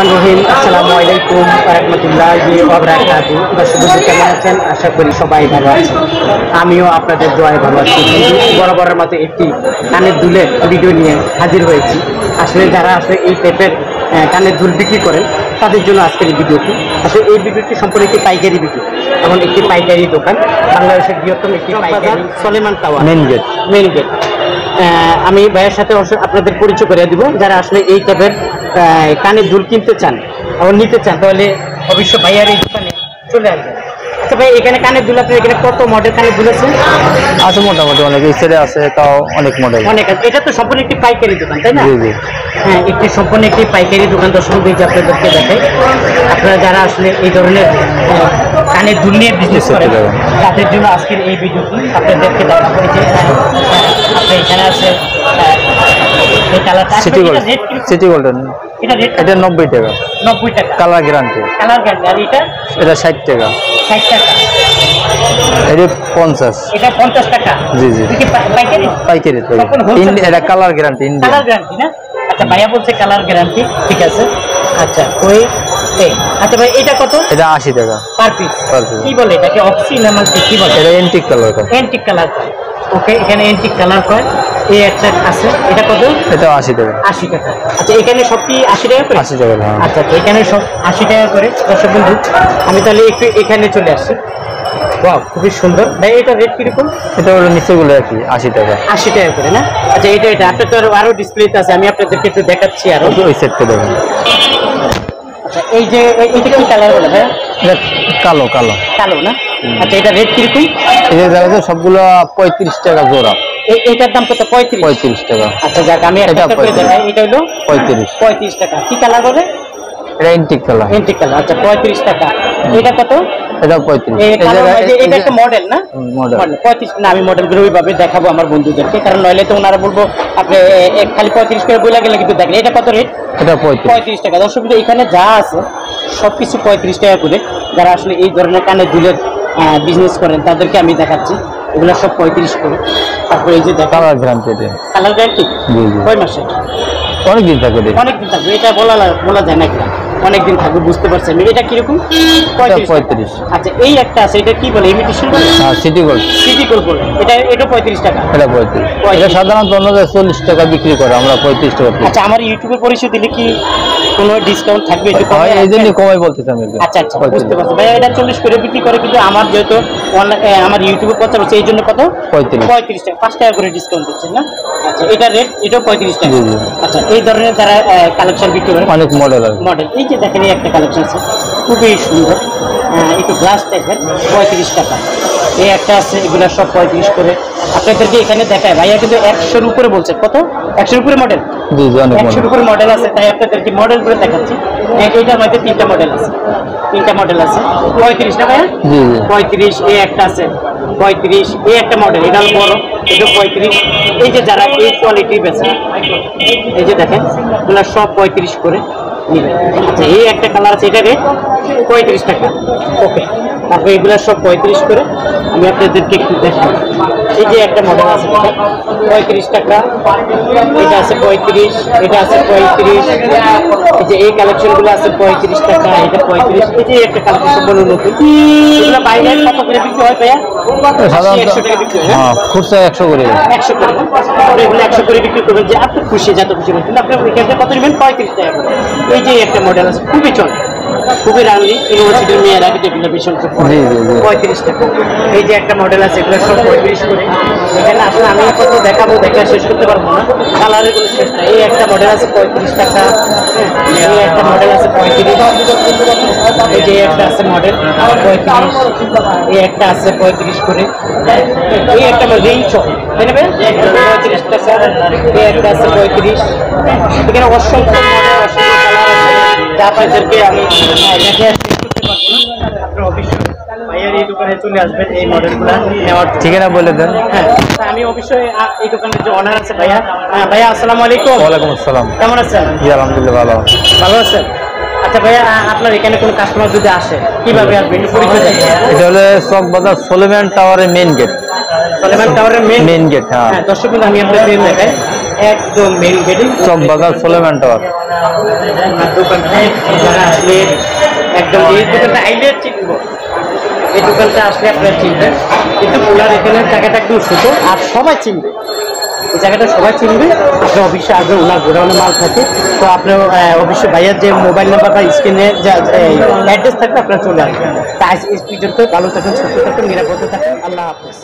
রহমান রহিম আসসালামু আলাইকুম রহমতুল্লাহ ওবরাকাতু দর্শক কেমন আছেন? আশা করি সবাই ভালো আছেন। আমিও আপনাদের দোয়ায় ভালো আছি। বরাবরের মতো একটি কানের দুলের ভিডিও নিয়ে হাজির হয়েছি। আসলে যারা আসলে এই টাইপের আহ, কানের দুল বিক্রি করেন তাদের জন্য আজকের এই ভিডিওটি। আসলে এই ভিডিওটি সম্পূর্ণ একটি পাইকারি ভিডিও এমন একটি পাইকারি দোকান। বাংলাদেশের বৃহত্তম একটি পাইকারি Soleman tower. Main gate. Main gate. আমি ভাইয়ের সাথে আপনাদের পরিচয় করে দিব। যারা আসলে এই টাইপের কানের দুল কিনতে চান এবং নিতে চান তাহলে অবশ্য ভাইয়ার এই দোকানে চলে আসবেন। আচ্ছা ভাই এখানে কানের দুল আপনার এখানে কত মডেল কানের দুল আছে? আছে মোটামুটি অনেক ছেলে আছে তাও অনেক মডেল অনেক আছে। এটা তো সম্পূর্ণ একটি পাইকারি দোকান তাই না? হ্যাঁ একটি সম্পূর্ণ একটি পাইকারি দোকান দর্শক বন্ধু আপনাদেরকে দেখাই। আপনারা যারা আসলে এই ধরনের কানের দুল নিয়ে বিজনেস যাবেন। তাদের জন্য আজকের এই ভিডিওটি আপনাদেরকে দেখাবো এই যে আহ, আহ, আপনার এখানে আছে এই কালারটা সিটি গোল্ড সিটি গোল্ডেন এটা রেট এটা নব্বই টাকা। নব্বই টাকা। কালার গ্যারান্টি কালার গ্যারান্টি আর এটা? এটা ষাট টাকা। এটা পঞ্চাশ। এটা পঞ্চাশ টাকা? জি, জি। পাইকারি? পাইকারি এটা colour guarantee India colour guarantee না? আচ্ছা ভাইয়া বলছে কালার গ্যারান্টি ঠিক আছে। আচ্ছা ওই আচ্ছা ভাই এটা কত? এটা টাকা। পার পিস কি বলে এটাকে? অক্সি না কি? বলে? এটা কালার অ্যান্টিক কালার কয়। ওকে এখানে অ্যান্টিক কালার কয়। এই একটা আছে। এটা কত? এটা আশি টাকা। টাকা। আচ্ছা এখানে সব কি আশি টাকা করে? টাকা হ্যাঁ। আচ্ছা আচ্ছা, এখানে সব আশি টাকা করে। দর্শক বন্ধু আমি তাহলে একটু এখানে চলে আসছি বাহ খুবই সুন্দর। ভাই এটা রেট কীরকম? এটা হলো নিচেগুলো আর কি আশি টাকা। আশি টাকা করে না? আচ্ছা এটা এটা। আপনার তো আরো- ডিসপ্লেতে আছে আমি আপনাদেরকে একটু দেখাচ্ছি আরও। ওই সেটটা দেখুন। আচ্ছা এই যে এটা কি কালার বলে ভাই কালো কালো। কালো না? আচ্ছা এটা রেট কীরকম? এই যে সবগুলো পঁয়ত্রিশ টাকা জোড়া। এইটার এটার দাম কত? পঁয়ত্রিশ? পঁয়ত্রিশ টাকা। আচ্ছা যাক আমি এটা এটা হলো পঁয়ত্রিশ। পঁয়ত্রিশ টাকা। কি কালার বলে এটা কালার কালার আচ্ছা পঁয়ত্রিশ টাকা। এটা কত? এটা পঁয়ত্রিশ। এই এই কালো- জায়গায়- এই যে- এই এটা একটা মডেল না? model। Model, না আমি মডেলগুলো ওইভাবে দেখাবো আমার বন্ধুদেরকে কারণ নইলে তো ওনারা বলব আপনি খালি পঁয়ত্রিশ করে বইলা গেলে কিন্তু দেখেন এটা কত রেট এটা পঁয়ত্রিশ। পঁয়ত্রিশ টাকা। দর্শক এখানে যা আছে সব কিছু পঁয়ত্রিশ টাকা করে যারা আসলে এই ধরনের কানে দুলের বিজনেস করেন তাদেরকে আমি দেখাচ্ছি। এগুলো সব পঁয়ত্রিশ করে। তারপরে এই যে দেখা কালার গ্যারান্টি এটা কালার কয় মাসে? অনেক দিন থাকে এটা অনেক দিন থাকবে এটা বলা বলা যায় না কিনা অনেক দিন থাকবে বুঝতে পারছেন এটা কীরকম? পঁয়ত্রিশ আচ্ছা এই একটা আছে এটা কি বলে? ইমিটেশন হ্যাঁ সিটি গোল্ড সিটি গোল্ড বলে। এটা এটা পঁয়ত্রিশ টাকা। এটা পঁয়ত্রিশ। পঁয়ত্রিশ। এটা সাধারণত অন্য চল্লিশ টাকা বিক্রি করে আমরা পঁয়ত্রিশ টাকা আচ্ছা আমার ইউটিউবের পরিচয় দিলে কি কোনো ডিসকাউন্ট থাকবে? একটু কমে এই রাখবেন? কমাই বলতেছি আমি আচ্ছা আচ্ছা বুঝতে পারছি। ভাই এটা চল্লিশ করে বিক্রি করে কিন্তু আমার যেহেতু আমার ইউটিউবে হচ্ছে এই জন্য কত? পঁয়ত্রিশ। পঁয়ত্রিশ টাকা। পাঁচ টাকা করে ডিসকাউন্ট দিচ্ছেন না? আচ্ছা এটা রেট এটাও পঁয়ত্রিশ টাকা। আচ্ছা এই ধরনের যারা কালেকশন বিক্রি করে অনেক মডেল মডেল এই যে দেখেন এই একটা কালেকশন আছে। খুবই সুন্দর। একটু গ্লাস টাইপের পঁয়ত্রিশ টাকা। এই একটা আছে এগুলো সব পঁয়ত্রিশ করে। আপনাদেরকে এখানে দেখায়। ভাইয়া কিন্তু একশোর উপরে বলছে। কত? একশোর উপরে মডেল একশোর উপরে মডেল আছে তাই আপনাদেরকে মডেল করে দেখাচ্ছি। এই- এইটার মধ্যে তিনটা মডেল আছে। তিনটা মডেল আছে। পঁয়ত্রিশ না ভাইয়া? পঁয়ত্রিশ এই একটা আছে। পঁয়ত্রিশ এই একটা মডেল এটা বড় এটা পঁয়ত্রিশ। এই যে যারা এই কোয়ালিটি বেছে এই যে দেখেন এগুলো সব পঁয়ত্রিশ করে। আচ্ছা এই একটা কালার আছে এটা রেট পঁয়ত্রিশ টাকা। ওকে তারপরে এগুলো সব পঁয়ত্রিশ করে আমি আপনাদেরকে একটু দেখাবো এই যে একটা মডেল আছে। পঁয়ত্রিশ টাকা। এটা আছে পঁয়ত্রিশ এটা আছে পঁয়ত্রিশ। এই যে এই কালেকশনগুলো আছে পঁয়ত্রিশ টাকা এটা পঁয়ত্রিশ। এই যে একটা কালেকশন বলুন নতুন। এগুলো বাইরে কত করে বিক্রি হয় ভাইয়া? হয়? হ্যাঁ? খুচরা একশো করে। একশো করে। এগুলো একশো করে বিক্রি করবেন যে আপনি খুশি যত খুশি করছেন আপনি কত নেবেন? পঁয়ত্রিশ টাকা এই যে একটা মডেল আছে খুবই চলে খুবই রানলি ইউনিভার্সিটির মেয়েরা এগুলো ভীষণ। পঁয়ত্রিশ টাকা। এই যে একটা মডেল আছে এগুলো সব পঁয়ত্রিশ করে। এখানে আসলে আমি কত দেখাবো দেখা শেষ করতে পারব না। কালারের কোনো শেষ নাই। এই একটা মডেল আছে পঁয়ত্রিশ টাকা। এই একটা মডেল আছে পঁয়ত্রিশ। এই যে একটা আছে মডেল পঁয়ত্রিশ। এই একটা আছে পঁয়ত্রিশ করে। এই একটা রেঞ্জ তাই না পঁয়ত্রিশ টাকা। এই একটা আছে পঁয়ত্রিশ। এখানে অসংখ্য মডেল অসংখ্য যা আমি আহ, দেখে করতে পারব আপনারা অবশ্যই ভাইয়ার এই দোকানে চলে আসবেন এই মডেলগুলো নেওয়ার ঠিকানা বলে দেন। হ্যাঁ আমি অবশ্যই এই দোকানের যে অনার আছে ভাইয়া হ্যাঁ, ভাইয়া আসসালামু আলাইকুম। ওয়ালাইকুম আসসালাম। কেমন আছেন? জি আলহামদুলিল্লাহ ভালো ভালো আছেন? আচ্ছা ভাইয়া আপনার এখানে কোনো কাস্টমার যদি আসে কীভাবে আসবে? একটু পরিচয় দেন। এটা হলো চক বাজার সোলেমান টাওয়ারের মেন গেট সলেমান টাওয়ারের মেন গেট হ্যাঁ। হ্যাঁ দর্শক আমি আপনাদের দেখাই। একদম মেন গেটে চকবাজার সোলেমান টাওয়ার দোকানটা যারা আসলে একদম এই দোকানটা আইলে চিনবো। এই দোকানটা আসলে আপনারা চিনবেন। কিন্তু পোলার এখানে জায়গাটা একদম ছোট আর সবাই চিনবে। এই জায়গাটা সবাই চিনবে। আপনার অফিসে আসবে ওনার গোডাউনে মাল থাকে। তো আপনার অবশ্যই ভাইয়ার যে মোবাইল নাম্বার বা স্ক্রিনে যা অ্যাড্রেস থাকবে আপনারা চলে আসবেন। তা আজ পর্যন্ত ভালো থাকুন সুস্থ থাকুন নিরাপদে থাকুন। আল্লাহ হাফিজ।